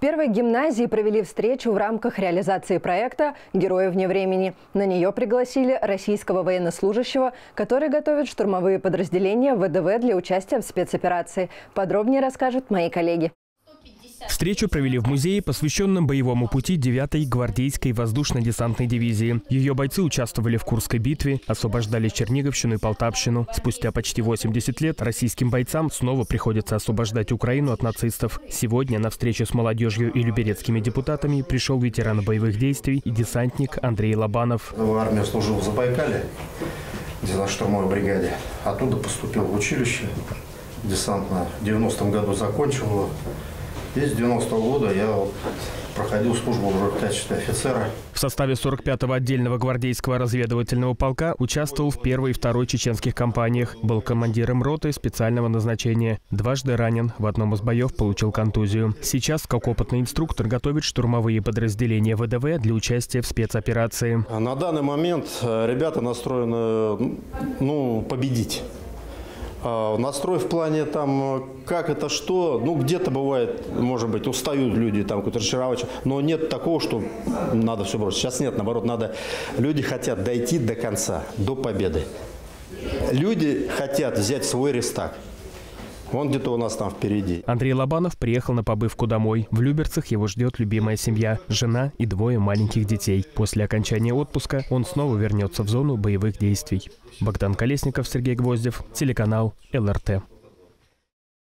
первой гимназии провели встречу в рамках реализации проекта «Герои вне времени». На нее пригласили российского военнослужащего, который готовит штурмовые подразделения ВДВ для участия в спецоперации. Подробнее расскажут мои коллеги. Встречу провели в музее, посвященном боевому пути 9-й гвардейской воздушно-десантной дивизии. Ее бойцы участвовали в Курской битве, освобождали Черниговщину и Полтавщину. Спустя почти 80 лет российским бойцам снова приходится освобождать Украину от нацистов. Сегодня на встречу с молодежью и люберецкими депутатами пришел ветеран боевых действий и десантник Андрей Лобанов. В армии служил в Забайкале, десантно-штурмовой бригаде. Оттуда поступил в училище десантно. В 90-м году закончил его. И с 90 -го года я вот проходил службу уже в качестве офицера. В составе 45-го отдельного гвардейского разведывательного полка участвовал в первой и второй чеченских кампаниях. Был командиром роты специального назначения. Дважды ранен. В одном из боев получил контузию. Сейчас, как опытный инструктор, готовит штурмовые подразделения ВДВ для участия в спецоперации. На данный момент э, ребята настроены ну, победить. А, настрой в плане там, как это что, ну где-то бывает, может быть, устают люди, там какой-то но нет такого, что надо все бросить. Сейчас нет, наоборот, надо, люди хотят дойти до конца, до победы. Люди хотят взять свой рестак. Он где-то у нас там впереди. Андрей Лобанов приехал на побывку домой. В Люберцах его ждет любимая семья, жена и двое маленьких детей. После окончания отпуска он снова вернется в зону боевых действий. Богдан Колесников, Сергей Гвоздев, телеканал ЛРТ.